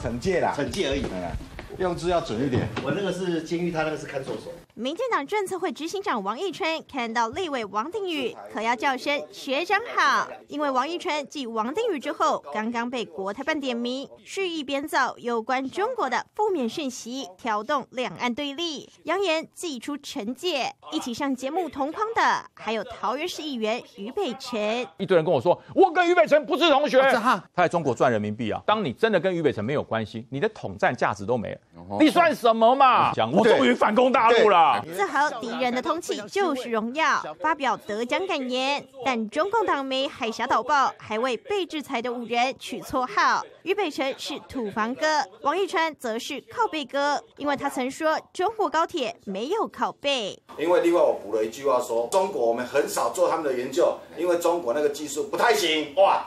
惩戒啦，惩戒而已。用字要准一点。我那个是监狱，他那个是看守所。民进党政策会执行长王义春看到立委王定宇，可要叫声学长好，因为王义春继王定宇之后，刚刚被国台办点名，蓄意编造有关中国的负面讯息，挑动两岸对立，扬言祭出惩戒。一起上节目同框的，还有桃园市议员于北辰。一堆人跟我说，我跟于北辰不是同学，他在中国赚人民币啊。当你真的跟于北辰没有关系，你的统战价值都没了，你算什么嘛？我终于反攻大陆了。自豪敌人的通气就是荣耀，发表得奖感言。但中共党媒海峡导报还为被制裁的五人取绰号，俞北辰是土房哥，王一川则是靠背哥，因为他曾说中国高铁没有靠背。因为另外我补了一句话说，中国我们很少做他们的研究，因为中国那个技术不太行。哇，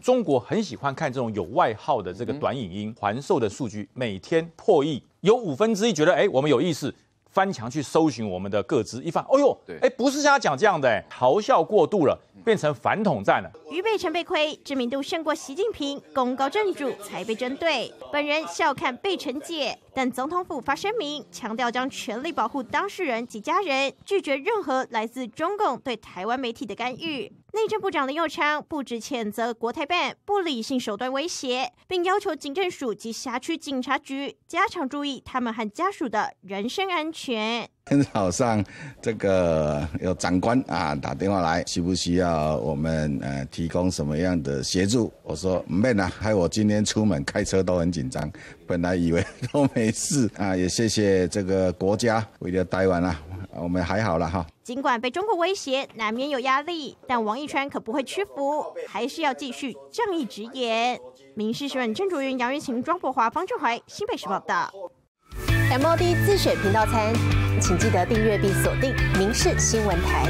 中国很喜欢看这种有外号的这个短影音，传授的数据每天破亿。有五分之一觉得，哎，我们有意思，翻墙去搜寻我们的各资，一翻，哎呦，哎，不是像他讲这样的，哎，嘲笑过度了，变成反统战了。俞北辰被亏，知名度胜过习近平，功高震主才被针对。本人笑看被惩戒，但总统府发声明，强调将全力保护当事人及家人，拒绝任何来自中共对台湾媒体的干预。内政部长林佑昌不止谴责国台办不理性手段威胁，并要求警政署及辖区警察局加强注意他们和家属的人身安全。今天早上，这个有长官啊打电话来，需不需要我们呃提供什么样的协助？我说没啦，害我今天出门开车都很紧张，本来以为都没事啊，也谢谢这个国家为了台湾啊，我们还好了哈。尽管被中国威胁，难免有压力，但王一川可不会屈服，还是要继续仗义直言。民事新闻郑主任杨玉琴、庄博华、方志怀，新北市报道。MOD 自选频道餐，请记得订阅并锁定民事新闻台。